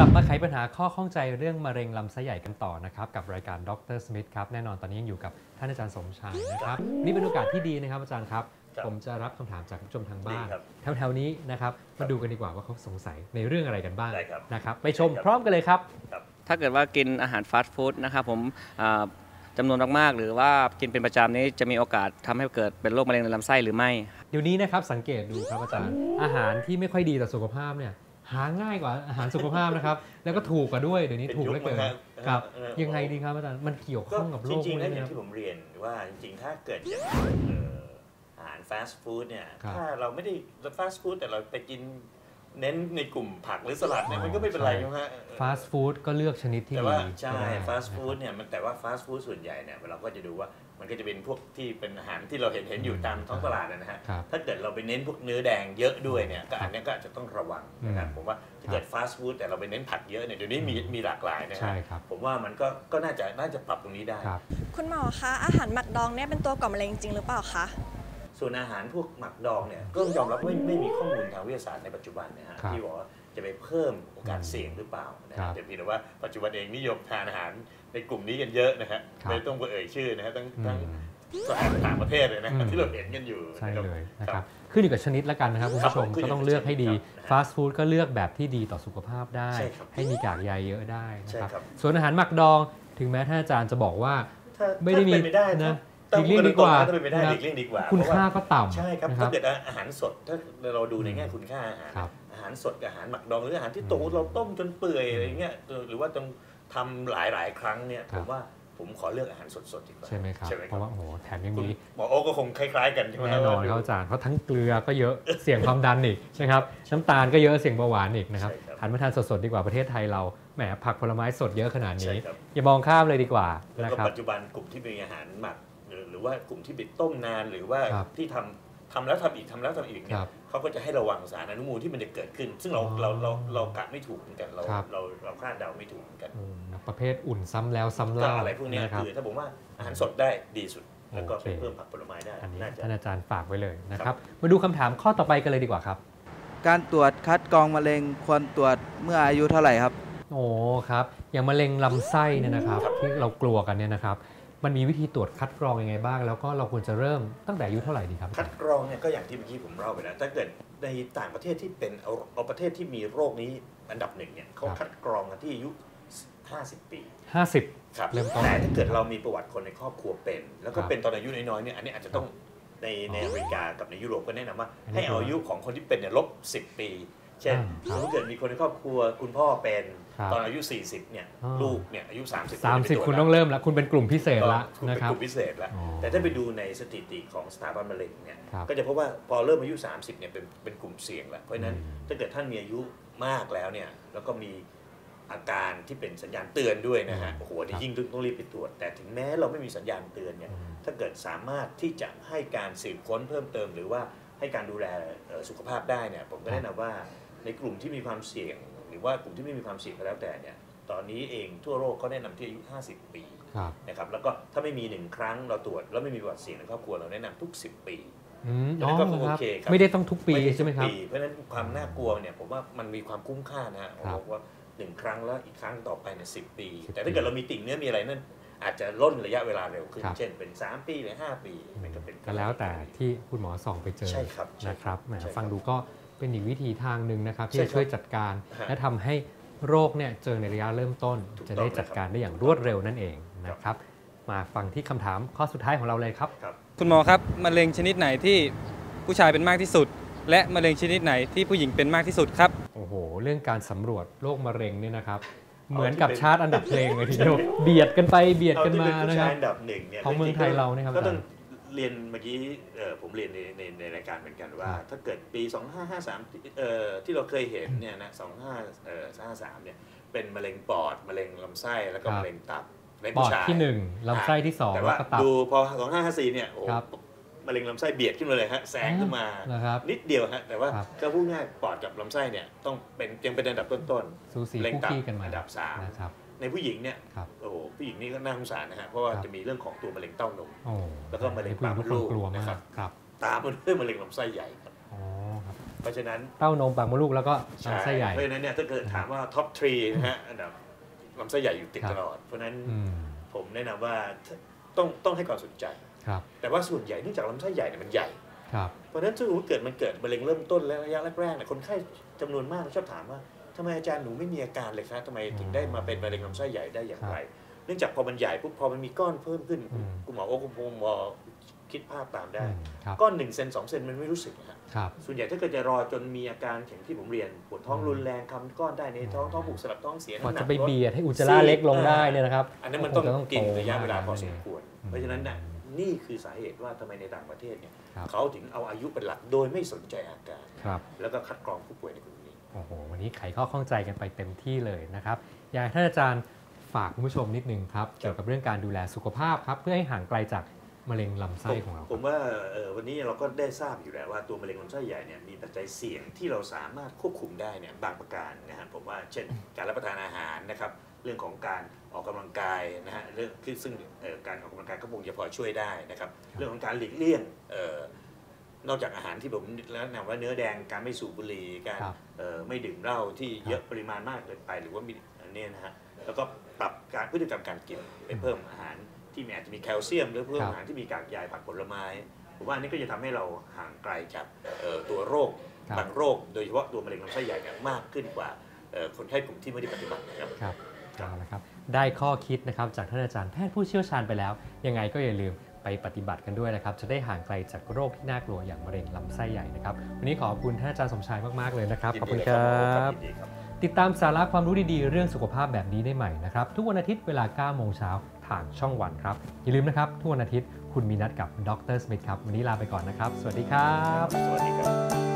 กลับมาไขปัญหาข้อข้องใจเรื่องมะเร็งลำไส้ใหญ่กันต่อนะครับกับรายการดรสมิธครับแน่นอนตอนนี้ยังอยู่กับท่านอาจารย์สมชายนะครับนี่เป็นโอกาสที่ดีนะครับอาจารย์ครับ ครับผมจะรับคำถามจากผู้ชมทางบ้านดีครับแถวๆนี้นะครับมาดูกันดีกว่าว่าเขาสงสัยในเรื่องอะไรกันบ้างได้ครับนะครับไปชมได้ครับ พร้อมกันเลยครับถ้าเกิดว่ากินอาหารฟาสต์ฟู้ดนะครับผมอ่าจำนวนมากๆ หรือว่ากินเป็นประจำนี้จะมีโอกาสทำให้เกิดเป็นโรคมะเร็งในลำไส้หรือไม่ เดี๋ยวนี้นะครับสังเกตดูครับอาจารย์อาหารที่ไม่ค่อยดีต่อสุขภาพเนี่ย หาง่ายกว่าอาหารสุขภาพนะครับ แล้วก็ถูกกว่าด้วยเดี๋ยวนี้เป็นถูกเหลือเกินยุคมั้งครับเออยังไงดีครับอาจารย์มันเกี่ยวก็ข้องกับโรจคริงพวกๆแล้วนี้อไหมย่างครับที่ผมเรียนว่าจริงๆ ถ้าเกิดอย่างเอ่ออาหารฟาสต์ฟู้ดเนี่ยครับถ้าเราไม่ได้ฟาสต์ฟู้ดแต่เราไปกิน เน้นในกลุ่มผักหรือสลัดเนี่ยอ๋อมันก็ไม่เป็นไรใช่ใช่ไหมฮะฟาสต์ฟู้ดก็เลือกชนิดที่แต่ดีว่าใช่ก็ได้ฟาสต์ฟู้ดนะครับเนี่ยมันแต่ว่าฟาสต์ฟู้ดส่วนใหญ่เนี่ยเราก็จะดูว่ามันก็จะเป็นพวกที่เป็นอาหารที่เราเห็นเห็นอยู่ตามท้องตลาดนะฮะครับ ถ้าเกิดเราไปเน้นพวกเนื้อแดงเยอะด้วยเนี่ยก็อันเนี้ยก็อาจจะต้องระวังนะครับอืมผมว่าถ้าเกิดฟาสต์ฟู้ดแต่เราไปเน้นผักเยอะเนี่ยเดี๋ยวนี้มีมีหลากหลายนะฮะใช่ครับ ผมว่ามันก็ก็น่าจะน่าจะปรับตรงนี้ได้ ครับ คุณหมอคะอาหารหมักดองเนี่ยเป็นตัวก่อมะเร็งจริงหรือเปล่าคะ ส่วนอาหารพวกหมักดองเนี่ยก็ต้องยอมรับว่าไม่ไม่มีข้อมูลทางวิทยาศาสตร์ในปัจจุบันเนะฮะครับที่บอกว่าจะไปเพิ่มโอกาสอืมเสี่ยงหรือเปล่านะครัฮะบแต่เพียงแต่ว่าปัจจุบันเองนิยมทานอาหารในกลุ่มนี้กันเยอะนะฮะครับ ไม่ต้องไปเอ่ยชื่อนะฮะทั้งอืทั้งมสถานต่างประเทศเลยนะอืมที่เราเห็นกันอยู่ใช่นะครับ เลยนะคครัรับบขึ้นอยู่กับชนิดละกันนะครับคุณผู้ชมครับผมขึ้นอยู่ก็ต้องเลือกให้ดีกับชนิดครับฟาสต์ฟู้ดก็เลือกแบบที่ดีต่อสุขภาพได้ ใช่ครับให้มีกากใยเยอะได้นะใช่ครับครับ ส่วนอาหารหมักดอง ถึงแม้ท่านอาจารย์จะบอกว่า ถ้าไม่ได้มีถ้าเป็นไปได้นะถ้า หลีกเลี่ยงดีกว่าถ้าเป็นไปได้นะครับหลีกเลี่ยงดีกว่า คุณเพระว่ค่าก็ต่ำใช่ครับนะคถ้ารับเกิดอาหารสดถ้าเราดูในแง่คุณค่าอาหารครับอาหารสดกับอาหารหมักดองหรืออาหารที่โตอืมเราต้มจนเปื่อยอะไรเงี้ยเออหรือว่าต้องทำหลายหลายๆครั้งเนี่ยครัผบมว่าผมขอเลือกอาหารสดๆดีกว่าใช่ไหมครับใช่ไหมเพครับราะว่าโอ้โหแถมยังคุณมีหมอโอ้ก็คงคล้ายๆกันใช่ไหมแน่นอนครับอาจารย์เพราะทั้งเกลือก็เยอะเสี่ยงความดันอีกนะครับน้ำตาลก็เยอะเสี่ยงเบาหวานอีกนะครับใช่ครับหันมาทานสดๆดีกว่าประเทศไทยเราแหมผักผลไม้สดเยอะขนาดใช่นี้ครับอย่ามองข้ามเลยดีกว่าแล้วนะก็ครับปัจจุบันกลุ่มที่มีอาหารหมัก หรือหรือว่ากลุ่มที่ไปต้มนานหรือว่าครับที่ทำทำแล้วทำอีกทำแล้วทำอีกเนี่คยรับเขาก็จะให้ระวังสารอนุมูลที่มันจะเกิดขึ้น ซึ่งเราอ๋อเราเราเรากะไม่ถูกเหมือนกันเราครับเราเราคาดเดาไม่ถูกเหมือนกันอืมประเภทอุ่นซ้ำแล้วซ้ำก็เล่าอะไรพวกเนี้ยนะครับคือถ้าผมว่าอาหารสดได้ดีสุดแล้วก็โอเคเพิ่มผักผลไม้ได้อันนี้น่าจะท่านอาจารย์ฝากไว้เลยนะคครัรับบมาดูคำถามข้อต่อไปกันเลยดีกว่าครับ การตรวจคัดกรองมะเร็งควรตรวจเมื่ออายุเท่าไหร่ครับ โอ้ครับอย่างมะเร็งลำไส้เนี่ยนะครับที่เรากลัวกันเนี่ยนะครับ มันมีวิธีตรวจคัดกรองยังไงบ้าง แล้วก็เราควรจะเริ่มตั้งแต่อายุเท่าไหร่ดีครับ คัดกรองเนี่ยก็อย่างที่เมื่อกี้ผมเล่าไปแล้วถ้าเกิดในต่างประเทศที่เป็นเอาเอาประเทศที่มีโรคนี้อันดับหนึ่งเนี่ยเขาครับคัดกรองกันที่อายุ 50 ปี 50ครับเริ่มต้นแต่ถ้าเกิดเรามีประวัติคนในครอบครัวเป็น แล้วก็ครับเป็นตอนอายุน้อยๆเนี่ยอันนี้อาจจะต้องในในอเมริกากับในยุโรปก็แนะนำว่าอันนี้ให้เอาอายุของคนที่เป็นเนี่ยลบ 10 ปี เช่นอ่าครับสมมติเกิดมีคนในครอบครัว คุณพ่อเป็นครับตอนอายุ 40เนี่ยอ่าลูกเนี่ยอายุ 30 30 คุณต้องเริ่มแล้ว คุณเป็นกลุ่มพิเศษละคุณนะเป็นครับกลุ่มพิเศษแล้วอ๋อแต่ถ้าไปดูในสถิติของสถาบันมะเร็งเนี่ยครับก็จะพบว่าพอเริ่มอายุ 30เนี่ยเป็นเป็นกลุ่มเสี่ยงแล้ว เพราะฉะนั้นอืมถ้าเกิดท่านมีอายุมากแล้วเนี่ยแล้วก็มีอาการที่เป็นสัญญาณเตือนด้วยนะฮะอืมโอ้โหอันคนี่รับยิ่งต้องรีบไปตรวจ แต่ถึงแม้เราไม่มีสัญญาณเตือนเนี่ยอืมถ้าเกิดสามารถที่จะให้การสืบค้นเพิ่มเติม หรือว่าให้การดูแลเอ่อสุขภาพได้เนี่ยผมก็แนะนำว่า ในกลุ่มที่มีความเสี่ยง หรือว่ากลุ่มที่ไม่มีความเสี่ยงก็แล้วแต่เนี่ยตอนนี้เองทั่วโลกเขาแนะนำที่อายุ 50 ปีครับนะครับแล้วก็ถ้าไม่มีหนึ่งครั้งเราตรวจแล้วไม่มีประวัติเสี่ยงในครอบครัวเราแนะนำทุก 10 ปีอืมอันอ๋นั้อนก็ครับโอเคครับไม่ได้ต้องทุกปีด้ใช่ไหมครับทุกปีเพราะฉะนั้นความน่ากลัวเนี่ยผมว่ามันมีความคุ้มค่านะฮะผมครับบอกว่าหนึ่งครั้งแล้วอีกครั้งต่อไปเนี่ยสิปี10แต่ถ้าเกิดเรามีติ่งเนื้อมีอะไรนั่นอาจจะล่นระยะเวลาเร็วขึ้นครับเช่นเป็น 3 ปีหรือ 5 ปี มันก็เป็นก็แล้วแต่ที่คุณหมอส่องไปเจอใช่ครับใช่นะครับแหมใช่ครับฟังดูก็ เป็นอีกวิธีทางหนึ่งนะครับ ที่ใช่จะครับช่วยจัดการฮะและทำให้โรคเนี่ยเจอในระยะเริ่มต้นถูกต้องจะได้จัดการได้อย่างรวดเร็วนั่นเองนะครับ มาฟังที่คำถามข้อสุดท้ายของเราเลยครับครับคุณหมอครับมะเร็งชนิดไหนที่ผู้ชายเป็นมากที่สุด และมะเร็งชนิดไหนที่ผู้หญิงเป็นมากที่สุดครับโอ้โห เรื่องการสำรวจโรคมะเร็งเนี่ยนะครับเอาเหมือนกับที่เป็นชาร์ตอันดับเพลงเลยทีเดียวเบียดกันไปเบียดเอากันที่มาเป็นผู้นะคชารับยอันดับหนึ่งเนี่ยของเมืองไทยเราเนี่ยครับก็ต้องอาจารย์ เรียนเมื่อกี้เอ่อผมเรียนในในในรายการเหมือนกันว่าครับถ้าเกิดปี 2553เอ่อที่เราเคยเห็นเนี่ยนะ25เอ่อ53เนี่ยเป็นมะเร็งปอดมะเร็งลำไส้แล้วก็ครับมะเร็งตับในปอผู้ดชายที่หนึ่งลำไส้ที่สองแต่แล้วว่าก็ตับดูพอ 2554เนี่ยโอ้โหครับมะเร็งลำไส้เบียดขึ้นมาเลยฮะแซงขึ้นมานะครับนิดเดียวฮะแต่ว่าครับก็พูดง่ายปอดกับลำไส้เนี่ยต้องเป็นยังเป็นอันดับต้นสูสีๆมะเร็งคู่ตับขี้กันมาอันดับสามนะครับ ในผู้หญิงเนี่ยครับโอ้โหผู้หญิงนี่ก็น่าสงสารนะฮะเพราะว่าครับจะมีเรื่องของตัวมะเร็งเต้านมโอ้แล้วก็มะเร็งผู้หญิงทุกคนกลัวปากมดลูกมานะครักบครับตามมาด้วยมะเร็งลำไส้ใหญ่ครับอ๋อครับเพราะฉะนั้นเต้านมปากมดลูกแล้วก็ลำไส้ใหญ่เพราะฉะนั้นเนี่ยถ้าเกิดถามว่าท็อปทรีนะฮะอันดับลำไส้ใหญ่อยู่ติดครับตลอด เพราะฉะนั้นอืมผมแนะนำว่าต้องต้องให้ความสนใจครับแต่ว่าส่วนใหญ่เนื่องจากลำไส้ใหญ่เนี่ยมันใหญ่ครับเพราะฉะนั้นถ้าสมมติเกิดมันเกิดมะเร็งเริ่มต้นและระยะแรกๆเนี่ยคนไข้จำนวนมากชอบถามว่า ทำไมอาจารย์หนูไม่มีอาการเลยคะทำไมถึงได้มาเป็นมะเร็งลำไส้ใหญ่ได้อย่างไร เนื่องจากพอมันใหญ่ปุ๊บพอมันมีก้อนเพิ่มขึ้นอืมคุณหมอโอ้คุณหมอคิดภาพตามได้อืมครับก้อนหนึ่งเซนสองเซนมันไม่รู้สึกนะฮะครับส่วนใหญ่ถ้าเกิดจะรอจนมีอาการอย่างที่ผมเรียนปวดท้องอืมรุนแรงคำก้อนได้ในท้องท้องผูกสลับท้องเสียกว่าน้ำหนัจะกไปลดเบียดให้อุจจาระเล็กลงได้เนี่ยนะครับ อันนั้นมันต้องคงจะต้องกินโตระยะเวลาพอมากสมควรอืมเพราะฉะนั้นน่ะนี่คือสาเหตุว่าทำไมในต่างประเทศเนี่ยครับเขาถึงเอาอายุเป็นหลักโดยไม่สนใจอาการครับแล้วก็คัดกรองผู้ป่วยในกลุ่มนี้โอ้โหวันนี้ไขข้อข้องใจกันไปเต็มที่เลยนะครับอยากให้ท่านอาจารย์ฝากคุณผู้ชมนิดนึงครับเกี่ยวกับเรื่องการดูแลสุขภาพครับเพื่อให้ห่างไกลจากมะเร็งลำไส้ของเรา ผมว่าเอ่อวันนี้เราก็ได้ทราบอยู่แล้วว่าตัวมะเร็งลำไส้ใหญ่เนี่ยมีปัจจัยเสี่ยงที่เราสามารถควบคุมได้เนี่ยบางประการนะฮะผมว่าเช่น การรับประทานอาหารนะครับเรื่องของการออกกำลังกายนะฮะเรื่องคือซึ่งเอ่อการออกกำลังกายก็คงจะพอช่วยได้นะครับเรื่องของการหลีกเลี่ยงเอ่อนอกจากอาหารที่ผมแนะนำว่าเนื้อแดงการไม่สูบบุหรี่การครับเอ่อ ไม่ดื่มเหล้าที่เยอะปริมาณมากเกินไป หรือว่ามีอันเนี้ยนะฮะแล้วก็ปรับการพฤติกรรมการกินไปเพิ่มอาหารที่มีอาจจะมีแคลเซียม หรือเพิ่มครับอาหารที่มีกากใยผักผลไม้ผมว่าอันนี้ก็จะทำให้เราห่างไกลจากเอ่อตัวโรคครับบางโรค โดยเฉพาะตัวมะเร็งลำไส้ใหญ่เนี่ยมากขึ้นกว่าเอ่อคนไข้กลุ่มที่ไม่ได้ปฏิบัตินะครับครับเอาละครับ ได้ข้อคิดนะครับจากท่านอาจารย์แพทย์ผู้เชี่ยวชาญไปแล้ว ยังไงก็อย่าลืม ไปปฏิบัติกันด้วยนะครับ จะได้ห่างไกลจากโรคที่น่ากลัวอย่างมะเร็งลำไส้ใหญ่นะครับ วันนี้ขอบคุณท่านอาจารย์สมชายมาก ๆ เลยนะครับ ขอบคุณครับยินดีครับติดตามสาระความรู้ดีๆ เรื่องสุขภาพแบบนี้ได้ใหม่นะครับ ทุกวันอาทิตย์เวลา9โมงเช้าทางช่องวันครับ อย่าลืมนะครับ ทุกวันอาทิตย์คุณมีนัดกับดรสมิธครับ วันนี้ลาไปก่อนนะครับ สวัสดีครับ สวัสดีครับ